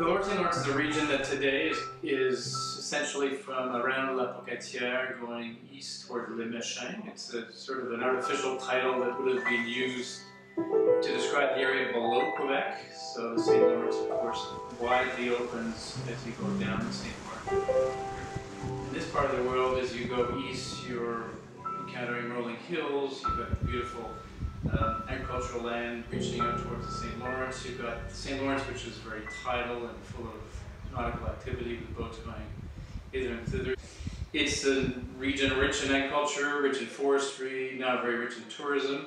The St. Lawrence is a region that today is, is essentially from around La Pocatière going east toward Méchins. It's a, sort of an artificial title that would have been used to describe the area below Quebec. So the St. Lawrence, of course, widely opens as you go down the St. Lawrence. In this part of the world, as you go east, you're encountering rolling hills, you've got beautiful um, agricultural land reaching out towards the St. Lawrence. You've got the St. Lawrence, which is very tidal and full of nautical activity with boats going hither and thither. It's a region rich in agriculture, rich in forestry, not very rich in tourism,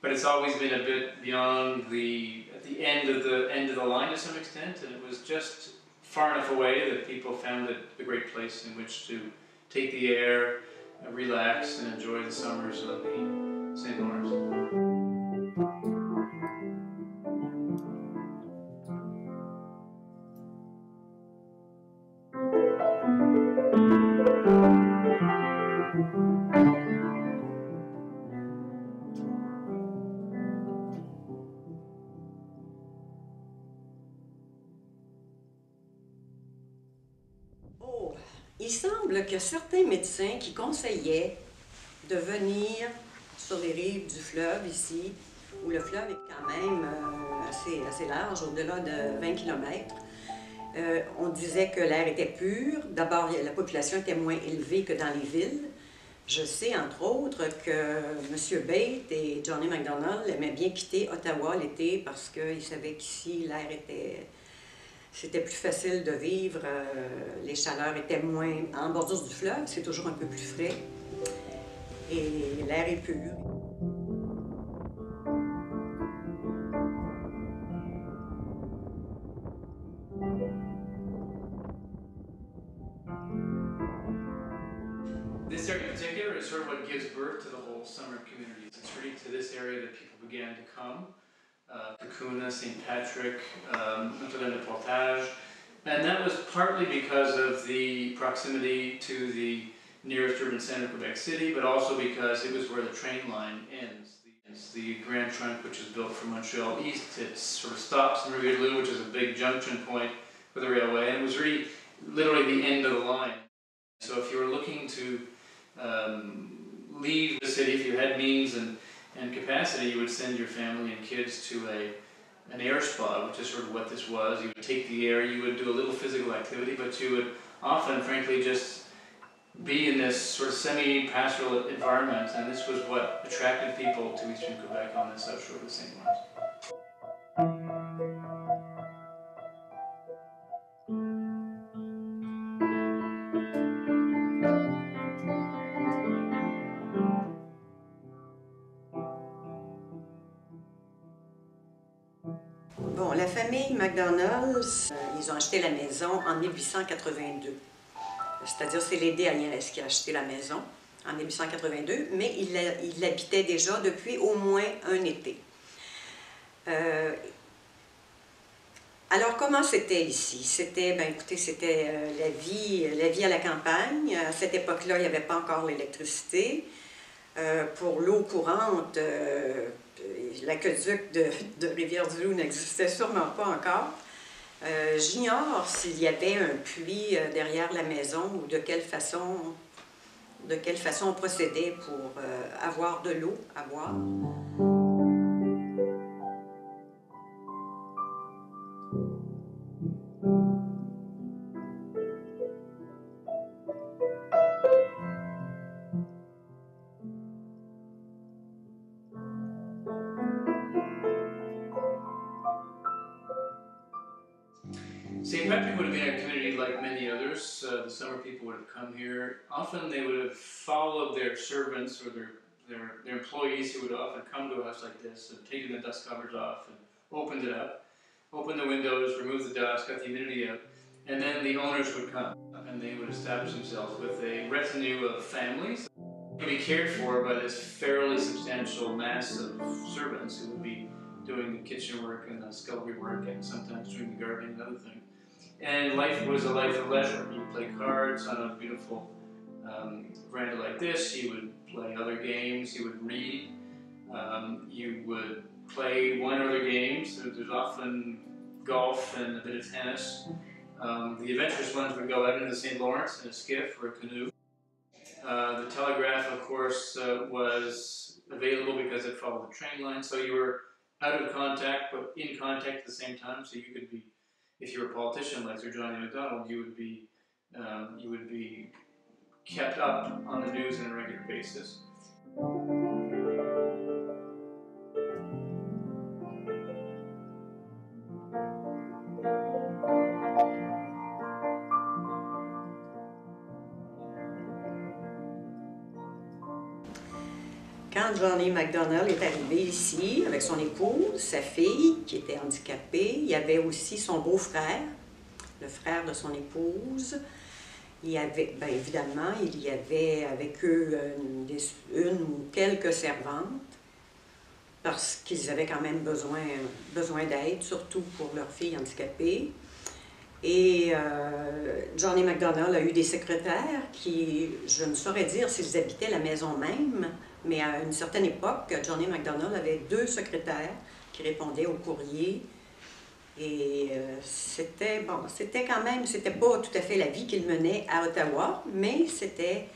but it's always been a bit beyond the at the end of the end of the line to some extent, and it was just far enough away that people found it a great place in which to take the air, relax, and enjoy the summers of the St. Lawrence. Semble que certains médecins qui conseillaient de venir sur les rives du fleuve ici, où le fleuve est quand même euh, assez, assez large, au-delà de 20 km, euh, on disait que l'air était pur. D'abord, la population était moins élevée que dans les villes. Je sais, entre autres, que M. Bate et Johnny MacDonald aimaient bien quitter Ottawa l'été parce qu'ils savaient qu'ici, l'air était c'était plus facile de vivre, euh, les chaleurs étaient moins... En bordure du fleuve, c'est toujours un peu plus frais et l'air est pur. Uh, St. Patrick, um, Notre-Dame-de-Portage. And that was partly because of the proximity to the nearest urban center, Quebec City, but also because it was where the train line ends. It's the Grand Trunk, which is built from Montreal east. It sort of stops in Rivière-Loup, which is a big junction point for the railway, and it was really literally the end of the line. So if you were looking to um, leave the city, if you had means and and capacity, you would send your family and kids to a an air spa, which is sort of what this was. You would take the air, you would do a little physical activity, but you would often, frankly, just be in this sort of semi-pastoral environment, and this was what attracted people to eastern Quebec on the south shore of the St. Lawrence. Famille McDonald's, euh, ils ont acheté la maison en 1882. C'est-à-dire, c'est l'aider Agnès qui a acheté la maison en 1882, mais il l'habitait déjà depuis au moins un été. Euh, alors, comment c'était ici? C'était, ben écoutez, c'était euh, la, vie, la vie à la campagne. À cette époque-là, il n'y avait pas encore l'électricité. Pour l'eau courante, l'aqueduc de, Rivière-du-Loup n'existait sûrement pas encore. Euh, j'ignore s'il y avait un puits euh, derrière la maison ou de quelle façon, de quelle façon on procédait pour euh, avoir de l'eau à boire. St. Patrick would have been a community like many others. Uh, the summer people would have come here. Often they would have followed their servants or their, their, their employees who would often come to house like this and taken the dust covers off and opened it up, opened the windows, removed the dust, got the humidity up, and then the owners would come and they would establish themselves with a retinue of families to be cared for by this fairly substantial mass of servants who would be doing the kitchen work and the scullery work and sometimes doing the gardening and other things. And life was a life of leisure. You play cards on a beautiful um, veranda like this. You would play other games. You would read. Um, you would play one other games. There's often golf and a bit of tennis. Um, the adventurous ones would go out into the St. Lawrence in a skiff or a canoe. Uh, the telegraph, of course, uh, was available because it followed the train line, so you were out of contact but in contact at the same time. So you could be, if you were a politician like Sir John A. Macdonald, you would be um, you would be kept up on the news on a regular basis. Quand Johnny McDonald est arrivé ici avec son épouse, sa fille qui était handicapée, il y avait aussi son beau-frère, le frère de son épouse. Il y avait, bien évidemment, il y avait avec eux une, une ou quelques servantes parce qu'ils avaient quand même besoin, besoin d'aide, surtout pour leur fille handicapée. Et euh, Johnny McDonald a eu des secrétaires qui, je ne saurais dire s'ils habitaient la maison même, mais à une certaine époque, Johnny McDonald avait deux secrétaires qui répondaient aux courriers. Et euh, c'était, bon, c'était quand même, c'était pas tout à fait la vie qu'il menait à Ottawa, mais c'était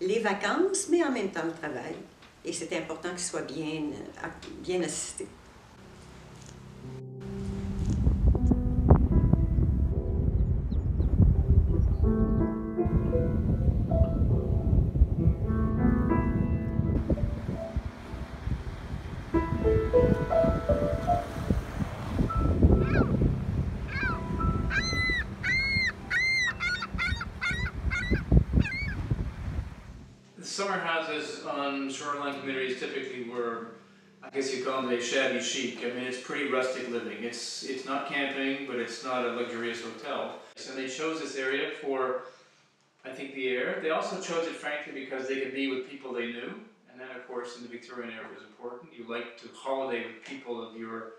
les vacances, mais en même temps le travail. Et c'était important qu'il soit bien, bien assisté. Summer houses on shoreline communities typically were, I guess you'd call them a shabby chic. I mean, it's pretty rustic living. It's it's not camping, but it's not a luxurious hotel. So they chose this area for, I think, the air. They also chose it, frankly, because they could be with people they knew, and that, of course, in the Victorian era it was important. You liked to holiday with people of your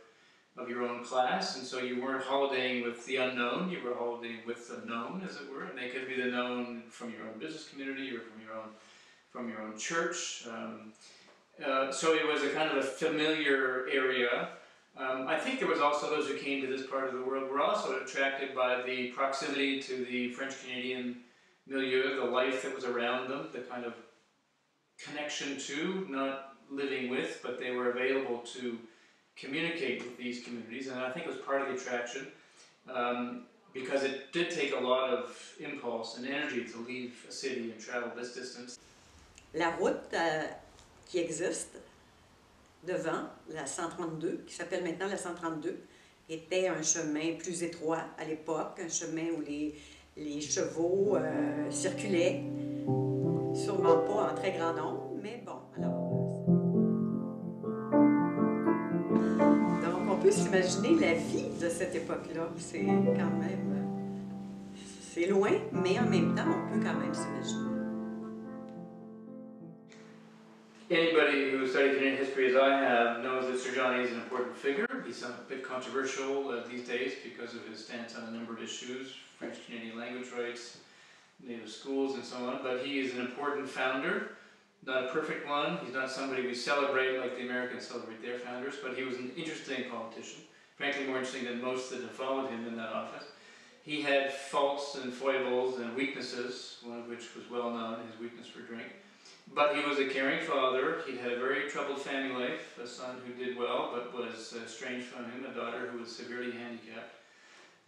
of your own class, and so you weren't holidaying with the unknown. You were holidaying with the known, as it were, and they could be the known from your own business community or from your own from your own church. Um, uh, so it was a kind of a familiar area. Um, I think there was also those who came to this part of the world were also attracted by the proximity to the French Canadian milieu, the life that was around them, the kind of connection to, not living with, but they were available to communicate with these communities, and I think it was part of the attraction. Um, because it did take a lot of impulse and energy to leave a city and travel this distance. La route euh, qui existe devant, la 132, qui s'appelle maintenant la 132, était un chemin plus étroit à l'époque, un chemin où les, les chevaux euh, circulaient, sûrement pas en très grand nombre, mais bon, alors... Donc, on peut s'imaginer la vie de cette époque-là. C'est quand même... C'est loin, mais en même temps, on peut quand même s'imaginer. Anybody who studied Canadian history as I have knows that Sir John A. is an important figure. He's a bit controversial uh, these days because of his stance on a number of issues, French Canadian language rights, native schools, and so on. But he is an important founder, not a perfect one. He's not somebody we celebrate like the Americans celebrate their founders, but he was an interesting politician, frankly, more interesting than most that have followed him in that office. He had faults and foibles and weaknesses, one of which was well known, his weakness for drink. But he was a caring father. He had a very troubled family life, a son who did well but was estranged from him, a daughter who was severely handicapped.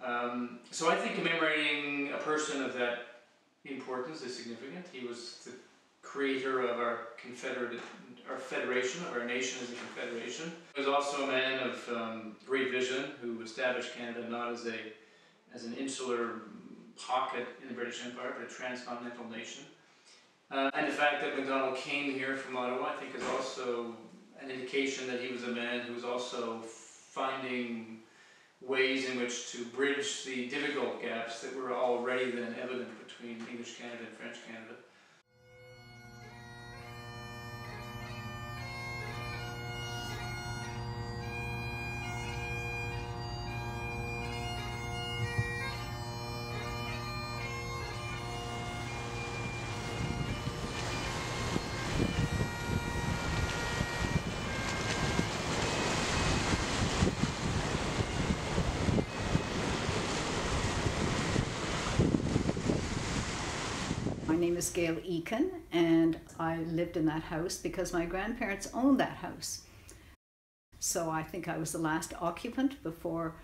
Um, so I think commemorating a person of that importance is significant. He was the creator of our confederate, our federation, of our nation as a confederation. He was also a man of um, great vision who established Canada not as a as an insular pocket in the British Empire, but a transcontinental nation. Uh, and the fact that MacDonald came here from Ottawa, I think, is also an indication that he was a man who was also finding ways in which to bridge the difficult gaps that were already then evident between English Canada and French Canada. Name is Gail Eakin, and I lived in that house because my grandparents owned that house. So I think I was the last occupant before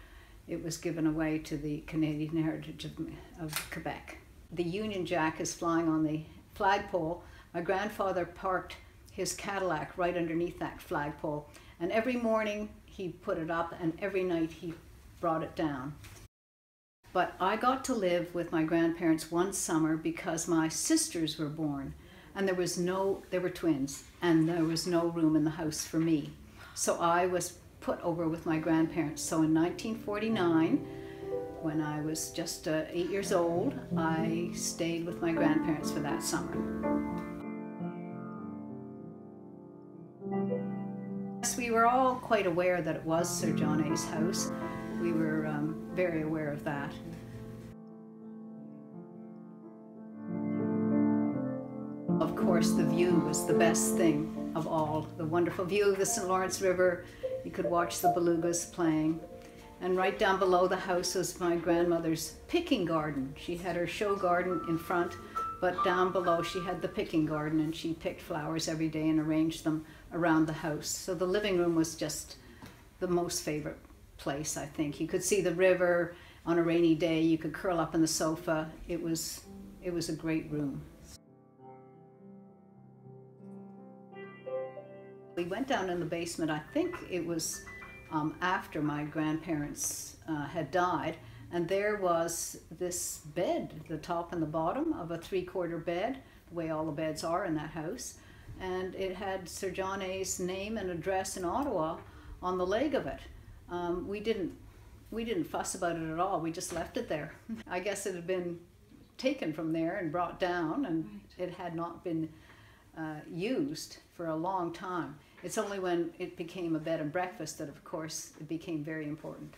it was given away to the Canadian Heritage of, of Quebec. The Union Jack is flying on the flagpole. My grandfather parked his Cadillac right underneath that flagpole, and every morning he put it up, and every night he brought it down. But I got to live with my grandparents one summer because my sisters were born, and there was no, they were twins, and there was no room in the house for me. So I was put over with my grandparents. So in 1949, when I was just uh, eight years old, I stayed with my grandparents for that summer. Yes, we were all quite aware that it was Sir John A's house. We were um, very aware of that. Of course, the view was the best thing of all. The wonderful view of the St. Lawrence River. You could watch the belugas playing. And right down below the house was my grandmother's picking garden. She had her show garden in front, but down below she had the picking garden and she picked flowers every day and arranged them around the house. So the living room was just the most favorite place, I think. You could see the river on a rainy day. You could curl up on the sofa. It was, it was a great room. We went down in the basement, I think it was um, after my grandparents uh, had died, and there was this bed, the top and the bottom of a three quarter bed, the way all the beds are in that house. And it had Sir John A's name and address in Ottawa on the leg of it. Um, we didn't we didn't fuss about it at all. We just left it there. I guess it had been taken from there and brought down, and right. it had not been uh, used for a long time. It's only when it became a bed and breakfast that, of course, it became very important.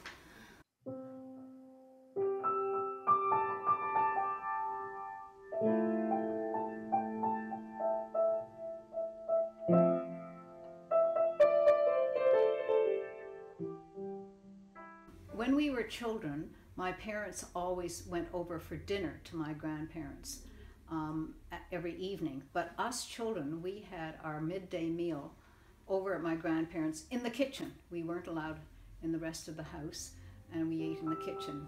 When we were children, my parents always went over for dinner to my grandparents um, every evening. But us children, we had our midday meal over at my grandparents in the kitchen. We weren't allowed in the rest of the house, and we ate in the kitchen.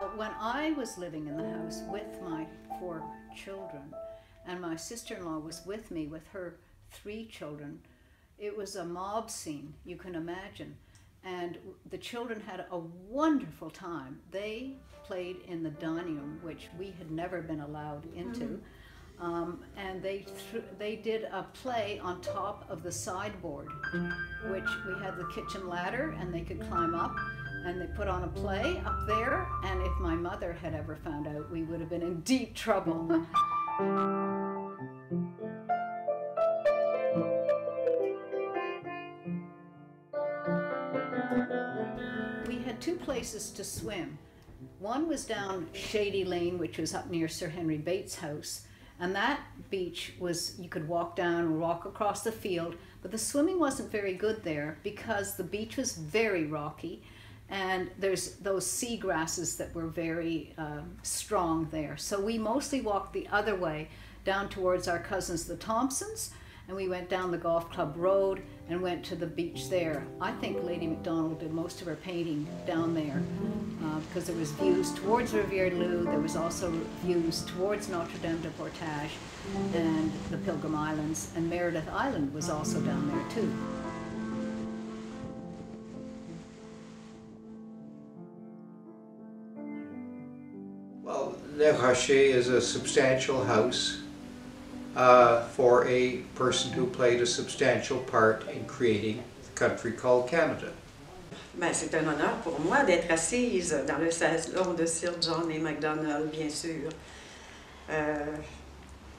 But when I was living in the house with my four children, and my sister in law was with me with her three children, it was a mob scene, you can imagine. And the children had a wonderful time. They played in the dining room, which we had never been allowed into. Mm-hmm um, and they they did a play on top of the sideboard, which we had the kitchen ladder, and they could climb up, and they put on a play up there. And if my mother had ever found out, we would have been in deep trouble. Places to swim. One was down Shady Lane, which was up near Sir Henry Bates' house, and that beach was, you could walk down, or walk across the field, but the swimming wasn't very good there because the beach was very rocky and there's those sea grasses that were very uh, strong there. So we mostly walked the other way down towards our cousins, the Thompsons, and we went down the golf club road and went to the beach there. I think Lady Macdonald did most of her painting down there uh, because there was views towards Rivière-Loup, there was also views towards Notre Dame de Portage and the Pilgrim Islands, and Meredith Island was also down there too. Well, Le Rocher is a substantial house uh, for a person who played a substantial part in creating the country called Canada. Ben, c'est un honneur pour moi d'être assise dans le salon de Sir John et MacDonald, bien sûr. Euh,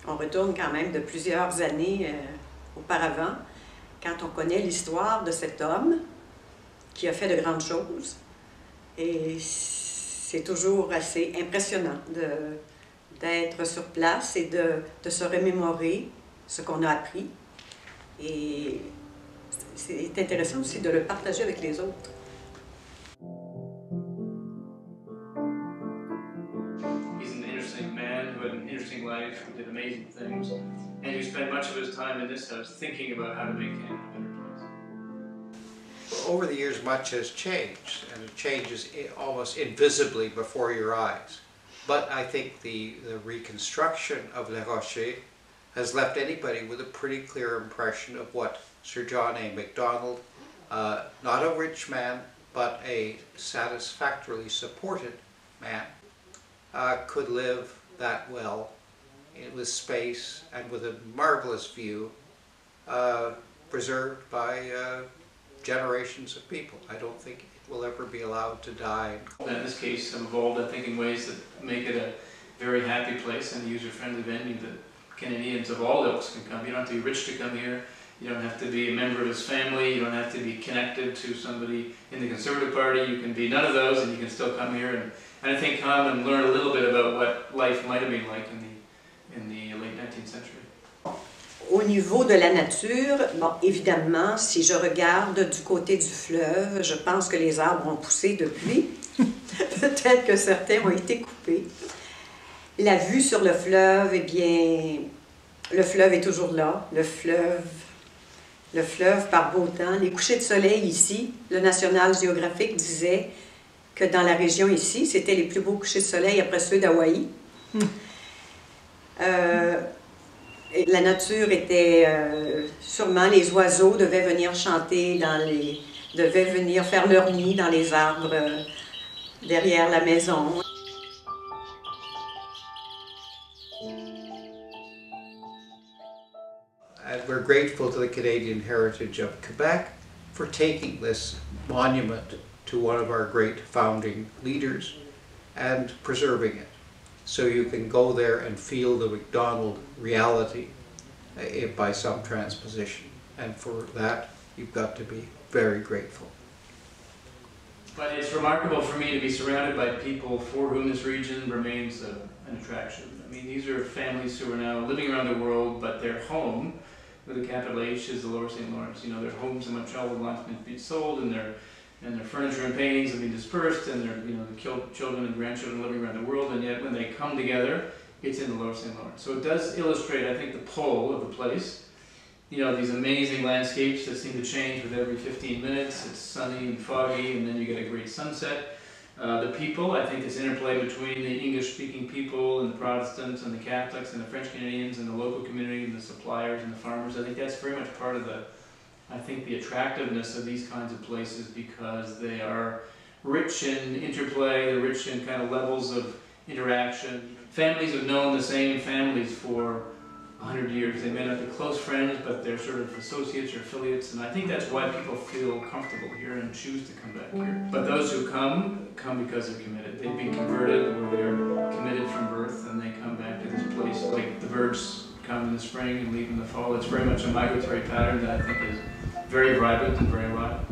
on retourne quand même de plusieurs années euh, auparavant, quand on connaît l'histoire de cet homme qui a fait de grandes choses. Et c'est toujours assez impressionnant de, d'être sur place et de, de se remémorer ce qu'on a appris. Et c'est intéressant aussi de le partager avec les autres. He's an interesting man who had an interesting life, who did amazing things, and who spent much of his time in this house thinking about how to make Canada a better place. Over the years, much has changed, and it changes almost invisibly before your eyes. But I think the, the reconstruction of Le Rocher has left anybody with a pretty clear impression of what Sir John A. Macdonald, uh, not a rich man, but a satisfactorily supported man, uh, could live that well in- with space and with a marvelous view, uh, preserved by uh, generations of people. I don't think will ever be allowed to die. In this case, some evolved, I think, in ways that make it a very happy place and a user-friendly venue that Canadians of all ilks can come. You don't have to be rich to come here. You don't have to be a member of his family. You don't have to be connected to somebody in the Conservative Party. You can be none of those, and you can still come here and, and I think come and learn a little bit about what life might have been like in the in the late 19th century. Au niveau de la nature, bon, évidemment, si je regarde du côté du fleuve, je pense que les arbres ont poussé depuis. Peut-être que certains ont été coupés. La vue sur le fleuve, eh bien, le fleuve est toujours là. Le fleuve, le fleuve par beau temps. Les couchers de soleil ici, le National Geographic disait que dans la région ici, c'était les plus beaux couchers de soleil après ceux d'Hawaï. Euh, la nature était euh, sûrement les oiseaux devaient venir chanter dans les devaient venir faire leur nid dans les arbres euh, derrière la maison. And we're grateful to the Canadian Heritage of Quebec for taking this monument to one of our great founding leaders and preserving it. So you can go there and feel the Macdonald reality uh, by some transposition. And for that, you've got to be very grateful. But it's remarkable for me to be surrounded by people for whom this region remains a, an attraction. I mean, these are families who are now living around the world, but their home, with a capital H, is the Lower St. Lawrence. You know, their homes in Montreal have been sold, and their and their furniture and paintings have been dispersed, and their you know the children and grandchildren living around the world. And yet, when they come together, it's in the Lower St. Lawrence. So it does illustrate, I think, the pull of the place. You know, these amazing landscapes that seem to change with every 15 minutes. It's sunny and foggy, and then you get a great sunset. Uh, the people, I think this interplay between the English-speaking people and the Protestants and the Catholics and the French Canadians and the local community and the suppliers and the farmers, I think that's very much part of the, I think the attractiveness of these kinds of places because they are rich in interplay, they're rich in kind of levels of interaction. Families have known the same families for 100 years. They may not be close friends, but they're sort of associates or affiliates, and I think that's why people feel comfortable here and choose to come back here. But those who come, come because they're committed. They've been converted or they're committed from birth, and they come back to this place. Like the birds come in the spring and leave in the fall. It's very much a migratory pattern that I think is very vibrant and very vibrant.